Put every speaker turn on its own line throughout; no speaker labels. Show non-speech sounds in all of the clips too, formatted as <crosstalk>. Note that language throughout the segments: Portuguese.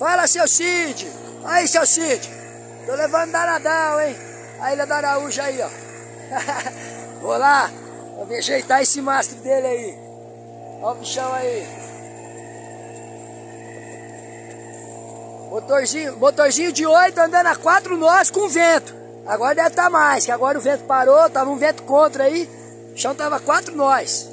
Fala, seu Cid! Aí, seu Cid! Tô levando danadão, hein? A Ilha da Araújo aí, ó. <laughs> Vou lá, vou ajeitar esse mastro dele aí. Ó o bichão aí. Motorzinho, motorzinho de 8 andando a 4 nós com vento. Agora deve estar tá mais, que agora o vento parou, tava um vento contra aí. O chão tava 4 nós.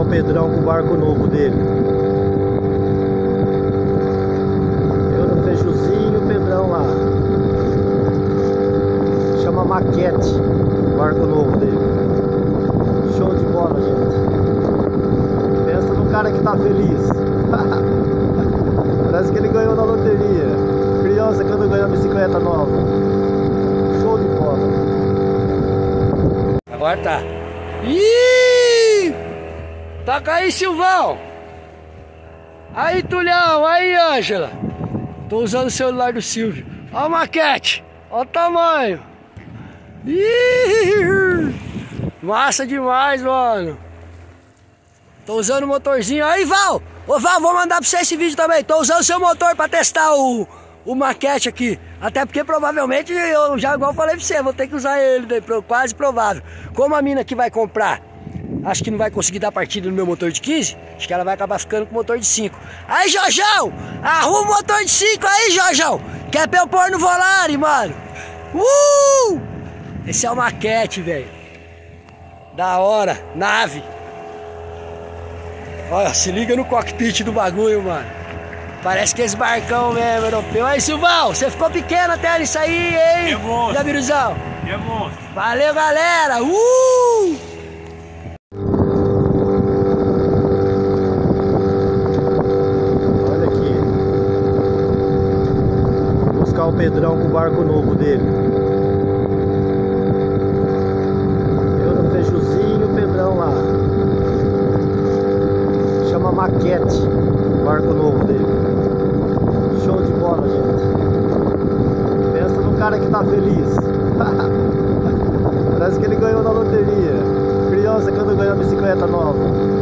o Pedrão com o barco novo dele. Eu no Fejuzinho o Pedrão lá. Chama Maquete, o barco novo dele. Show de bola, gente. Pensa no cara que tá feliz. <laughs> Parece que ele ganhou na loteria. Criança quando ganhou uma bicicleta nova. Show de bola.
Agora tá. Ih! Toca aí, Silvão. Aí, Tulhão. Aí, Ângela. Tô usando o celular do Silvio. Ó a maquete. Ó o tamanho. Ih, massa demais, mano. Tô usando o motorzinho. Aí, Val. Ô, Val, vou mandar pra você esse vídeo também. Tô usando o seu motor pra testar o, o maquete aqui. Até porque provavelmente, eu já igual falei pra você, vou ter que usar ele, né, quase provável. Como a mina que vai comprar acho que não vai conseguir dar partida no meu motor de 15, acho que ela vai acabar ficando com motor de 5. Aí, Jorjão, arruma o motor de 5 aí, Jorjão, quer pra eu pôr no volare, mano. Uh! Esse é o maquete, velho. Da hora, nave. Olha, se liga no cockpit do bagulho, mano. Parece que esse barcão mesmo, europeu. Aí, Silvão, você ficou pequeno até nisso aí, hein?
É monstro.
Jabiruzão.
É monstro.
Valeu, galera. Uh!
O Pedrão com o barco novo dele. Eu no Fejuzinho o Pedrão lá. Chama Maquete, o barco novo dele. Show de bola, gente. Pensa no cara que tá feliz. <laughs> Parece que ele ganhou na loteria. Criança quando ganhou a bicicleta nova.